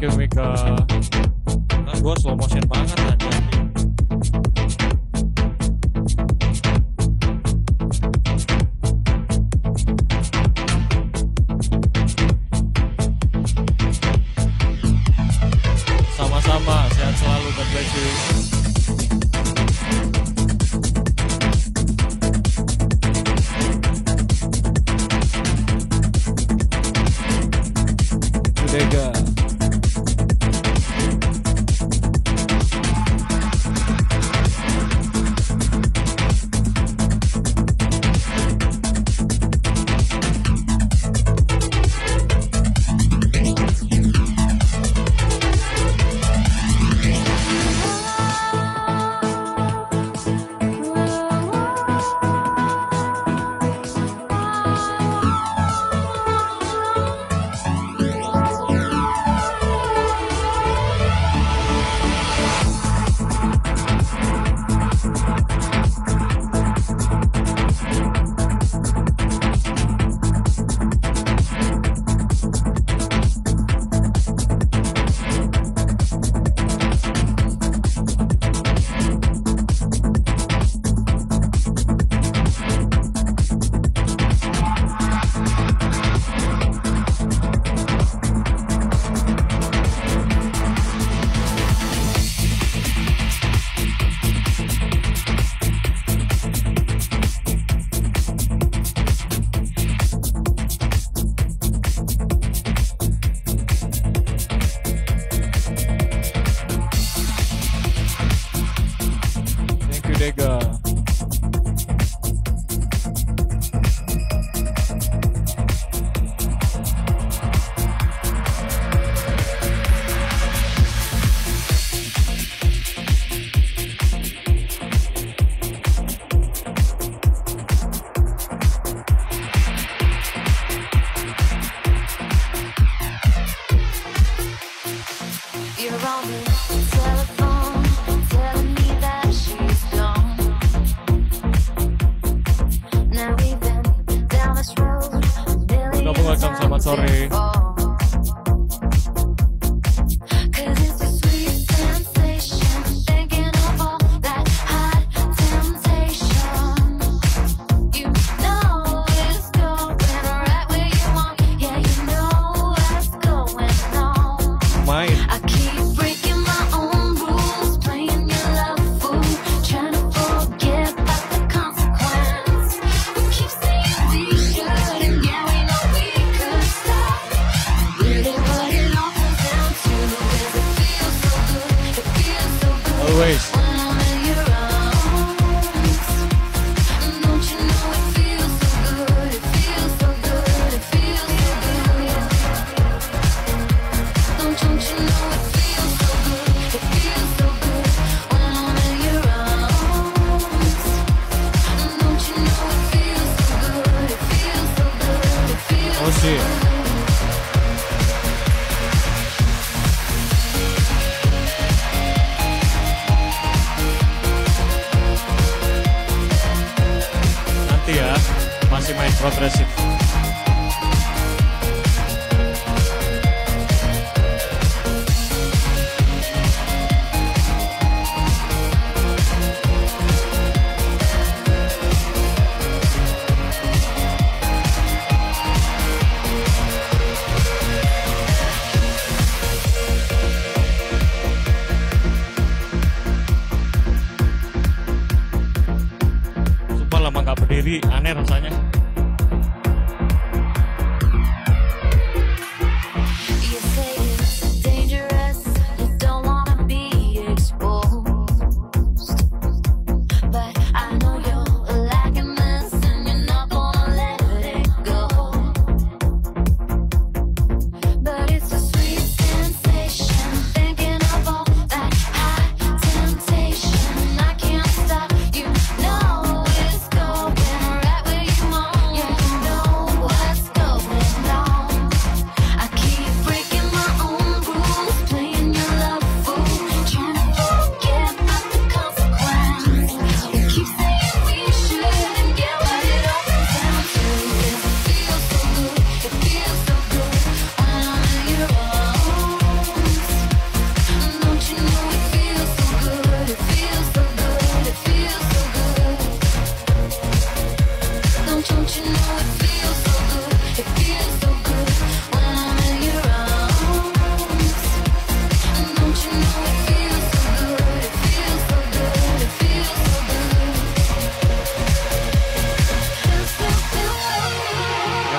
Thank you Mika. Nah, gue slow motion banget aja. Pra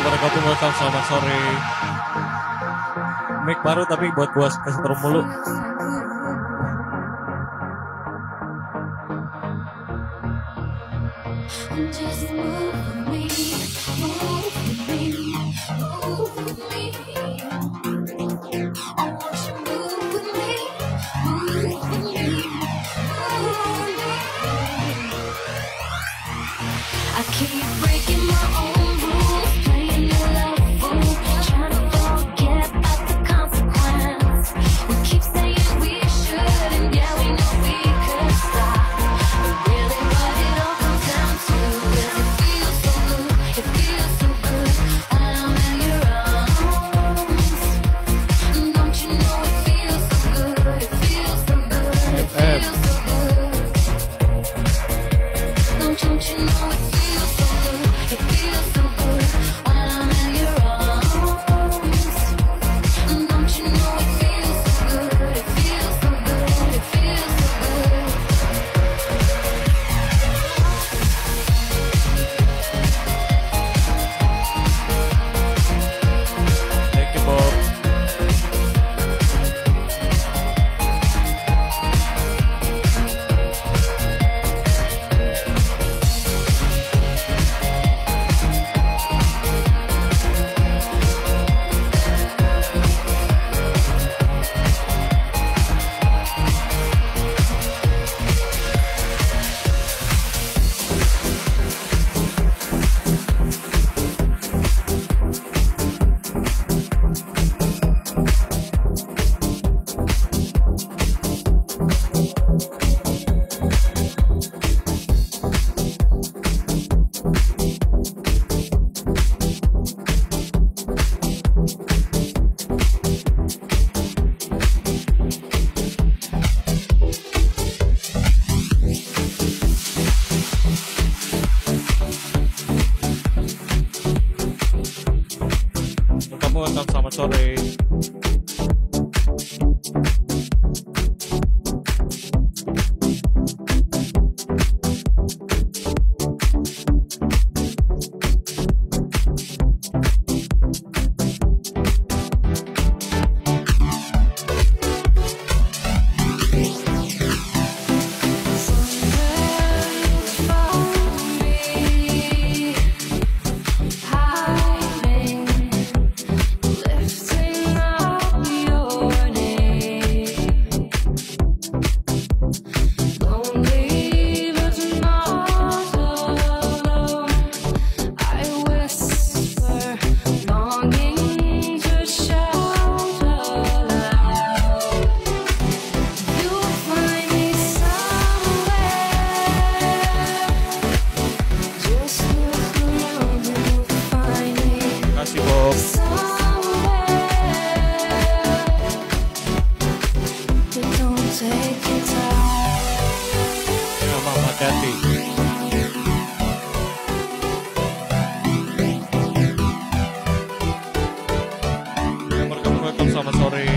Assalamualaikum welcome selamat sore. Mic baru tapi buat gua kesetrum mulu. I'm sorry.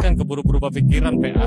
kan keburu-buru pikiran PA.